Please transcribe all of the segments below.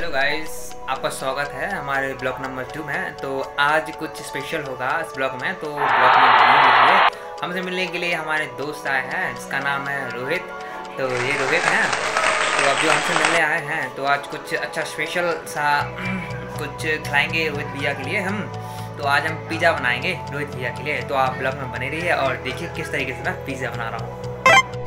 Hello guys आपका स्वागत है। हमारे ब्लॉग नंबर टू में। तो आज कुछ स्पेशल होगा इस ब्लॉग में। तो ब्लॉग में बने रहिए। हमसे मिलने के लिए हमारे दोस्त आए हैं। जिसका नाम है रोहित। तो ये रोहित हैं। तो अब जो हमसे मिलने आए हैं तो आज कुछ अच्छा स्पेशल सा कुछ खिलाएँगे रोहित भैया के लिए हम। तो आज हम पिज़्ज़ा बनाएँगे रोहित भैया के लिए। तो आप ब्लॉग में बने रहिए और देखिए किस तरीके से मैं पिज़्ज़ा बना रहा हूँ।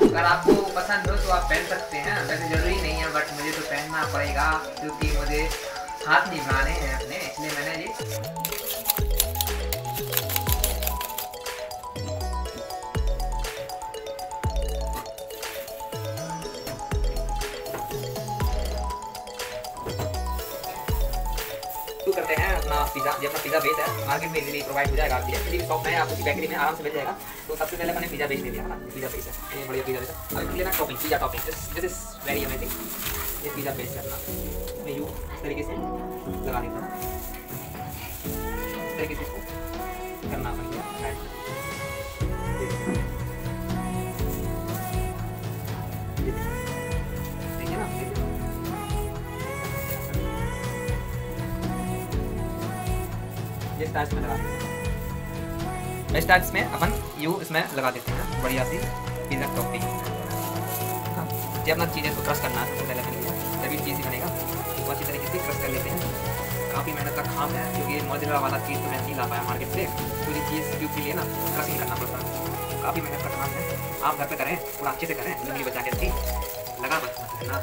अगर आपको पसंद हो तो आप पहन सकते हैं। वैसे ज़रूरी नहीं है बट मुझे तो पहनना पड़ेगा, क्योंकि मुझे हाथ बनाने हैं अपने, इसलिए मैंने ये करते हैं, अपना पिज़्ज़ा ये अपना पिज़्ज़ा बेच है मार्केट में इजीली प्रोवाइड हो जाएगा, आपके किसी शॉप में आपकी बेकरी में आराम से मिल जाएगा तो सबसे पहले मैंने पिज़्ज़ा बेच दिया, है ना पिज़्ज़ा बेच है बढ़िया पिज़्ज़ा बेचा और इसलिए लेना topping pizza topping this is very amazing ये पिज़्ज़ा बेच अपना। मैं यू इस तरीके से लगा देता हूँ इस तरीके से इसको करना पड़ेगा स्टार्च में लगा देते हैं। स्टार्च में अपन यू इसमें लगा देते हैं। बढ़िया सी पिज़्ज़ा टॉपिंग हाँ, ये अपना चीज़ें को क्रश करना है पहले अपने लिए तभी चीज़ बनेगा तो अच्छी तरीके से क्रश कर लेते हैं। काफ़ी मेहनत का काम है क्योंकि मोजरेला वाला चीज़ तो मैं नहीं ला पाया मार्केट से। तो ये चीज़ क्यों के लिए ना क्रशिंग करना पड़ता है। काफ़ी मेहनत का काम है। आप घर पे करें पूरा अच्छे से करें उंगली बचा के रखी लगा बच मत करना।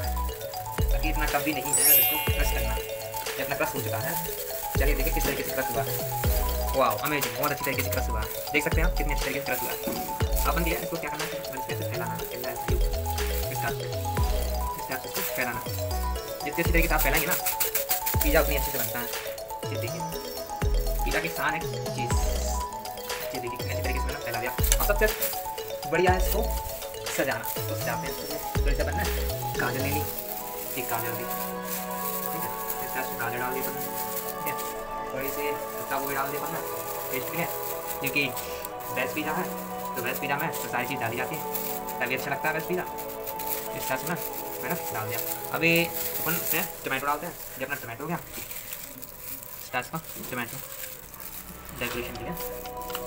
ताकि इतना कब भी नहीं है इसको क्रश करना। ये अपना क्रश हो चुका है। चलिए देखिए किस तरीके से क्रश हुआ वाह अमेजिंग बहुत अच्छी तरीके से क्रश हुआ देख सकते हैं आप कितनी अच्छी तरीके से क्रश हुआ अपन लिए इसको क्या करना है इसको फैलाना फैलाना इसको जितनी अच्छी तरीके से आप फैलाएँगे ना पिज़्ज़ा उतनी अच्छे से बनता है ये देखिए पिज़्ज़ा की शान है चीज़ ये देखिए कितनी अच्छी तरीके से मैंने फैला दिया और सबसे बढ़िया है इसको सजाना तो सजाते हैं इसको तो ऐसा बनना है गाजर ले ली एक गाजर ली ठीक है इस तरह गाजर डाल दिया थोड़ी सी इसका वो भी डाल दिया टेस्ट भी है क्योंकि बेस्ट पिज़्ज़ा है तो बेस्ट पिज़्ज़ा में तो सारी चीज़ डाली जाती है तभी अच्छा लगता है बेस्ट पिज़्ज़ा इस तरह से ना डाल दिया अभी अपन टमाटो डालते हैं जब अपना टमाटो हो गया टमाटो डेकोरेशन के लिए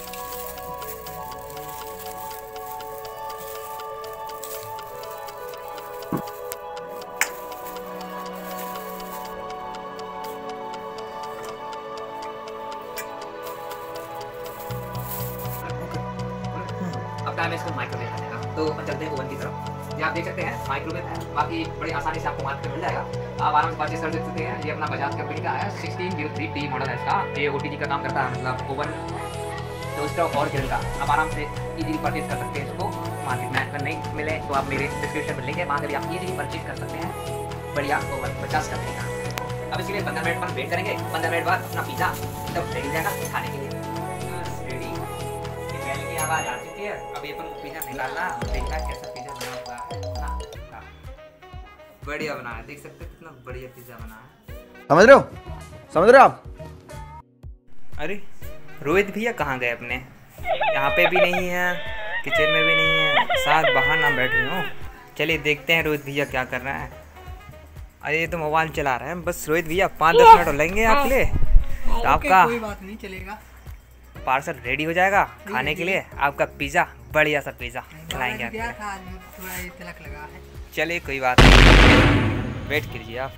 टाइम इसको माइक्रोवेव करने का तो चलते हैं ओवन की तरफ़। ये आप देख सकते हैं माइक्रोवेव है। बाकी बड़ी आसानी से आपको मार्केट में मिल जाएगा। आप आराम से परचेस कर सकते हैं। ये अपना बजाज कंपनी का है sixteen zero three T model है इसका। ये ओ का काम करता है मतलब ओवन तो उसका और ग्रिल का। आप आराम से इजीली परचेज कर सकते हैं इसको। मार्केट में अगर नहीं मिले तो आप मेरे डिस्क्रिप्शन में है। वहाँ से भी आप इजीली परचेज कर सकते हैं। बढ़िया ओवन बजाज कंपनी का। अब इसके लिए पंद्रह मिनट पर वेट करेंगे। पंद्रह मिनट बाद अपना पिज़्ज़ा तब रेडी जाएगा। खाने के लिए। आवाज़ आ चुकी है। अभी अपन को पिज़्ज़ा निकालना और देखना कैसा पिज़्ज़ा बना हुआ है। ना हाँ। बढ़िया बना है। देख सकते हैं कितना बढ़िया पिज़्ज़ा बना है। समझ रहे हो? समझ रहे हो आप? अरे रोहित भैया कहाँ गए अपने? यहाँ पे भी नहीं है किचन में भी नहीं है साथ बाहर ना बैठे हो। चलिए देखते हैं रोहित भैया क्या कर रहे हैं। अरे ये तो मोबाइल चला रहे हैं। बस रोहित भैया पाँच दस मिनट लेंगे आपके लिए। तो आपका कोई बात नहीं चलेगा। पार्सल रेडी हो जाएगा खाने के लिए। आपका पिज़्ज़ा बढ़िया सा पिज़्ज़ा खिलाएँगे है। चलिए कोई बात नहीं। वेट कीजिए आप।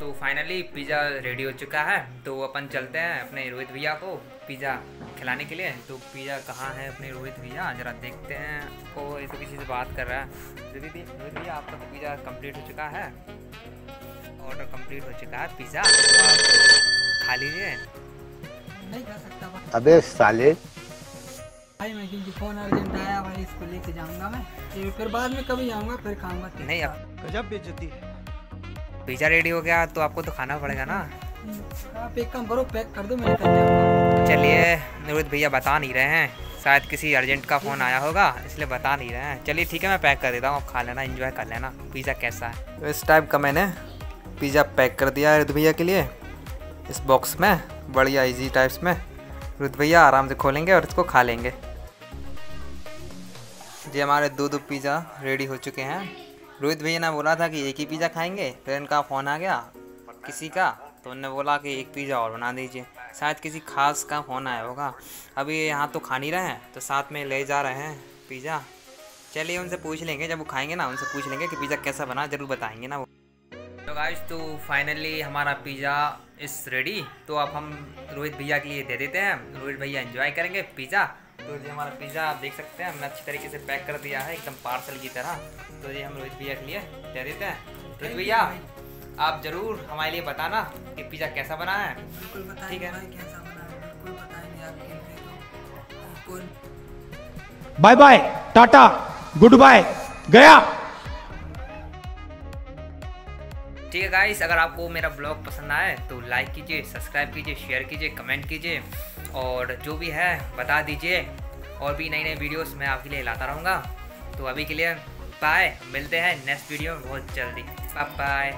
तो फाइनली पिज़्ज़ा रेडी हो चुका है। तो अपन चलते हैं अपने रोहित भैया को पिज़्ज़ा खिलाने के लिए? तो पिज़्ज़ा कहाँ है अपने रोहित भैया? जरा देखते हैं। को ये तो किसी से बात कर रहा है। रोहित भैया रोहित भैया आपका तो पिज़्ज़ा कंप्लीट हो चुका है। ऑर्डर कंप्लीट हो चुका है पिज़्ज़ा तो आप खा लीजिए। नहीं खा सकता अबे साले। भाई मैं क्योंकि फ़ोन अर्जेंट आया भाई इसको लेके जाऊँगा मैं। फिर बाद में कभी आऊँगा फिर खाऊँगा नहीं। अब गजब बेइज्जती है। पिज़्ज़ा रेडी हो गया तो आपको तो खाना पड़ेगा ना। आप एक काम करो पैक कर दो मैं निकल जाऊँगा। चलिए। निवृत्त भैया बता नहीं रहे हैं। शायद किसी अर्जेंट का फ़ोन आया होगा, इसलिए बता नहीं रहे हैं। चलिए ठीक है, मैं पैक कर देता हूँ, आप खा लेना एंजॉय कर लेना। पिज़्ज़ा कैसा है? तो इस टाइप का मैंने पिज़्ज़ा पैक कर दिया है रुद्र भैया के लिए। इस बॉक्स में, बढ़िया इजी टाइप्स में। रुद्र भैया आराम से खोलेंगे और इसको खा लेंगे। जी, हमारे दो दो पिज़्ज़ा रेडी हो चुके हैं। रोहित भैया ने बोला था कि एक ही पिज़्ज़ा खाएँगे, फिर इनका फ़ोन आ गया किसी का तो उन्होंने बोला कि एक पिज़्ज़ा और बना दीजिए। शायद किसी खास का फ़ोन आया होगा। अभी यहाँ तो खा नहीं रहे हैं तो साथ में ले जा रहे हैं पिज़्ज़ा। चलिए उनसे पूछ लेंगे, जब वो खाएँगे ना, उनसे पूछ लेंगे कि पिज़्ज़ा कैसा बना, ज़रूर बताएँगे ना वो। तो गाइस तो फाइनली हमारा पिज़्ज़ा इस रेडी तो अब हम रोहित भैया के लिए दे देते हैं। रोहित भैया एंजॉय करेंगे पिज़्ज़ा। तो ये हमारा पिज़्ज़ा आप देख सकते हैं, हमने अच्छी तरीके से पैक कर दिया है, एकदम पार्सल की तरह। तो ये हम रोहित भैया के लिए दे देते हैं। रोहित भैया आप ज़रूर हमारे लिए बताना कि पिज़्ज़ा कैसा बना है। बिल्कुल ठीक है। कैसा बना है? बिल्कुल बताएँगे आपके लिए तो। Bye bye tata good bye गया। ठीक है गाइस अगर आपको मेरा ब्लॉग पसंद आए तो लाइक कीजिए सब्सक्राइब कीजिए शेयर कीजिए कमेंट कीजिए और जो भी है बता दीजिए। और भी नई नई वीडियोस मैं आपके लिए लाता रहूँगा। तो अभी के लिए बाय मिलते हैं नेक्स्ट वीडियो में बहुत जल्दी। Bye bye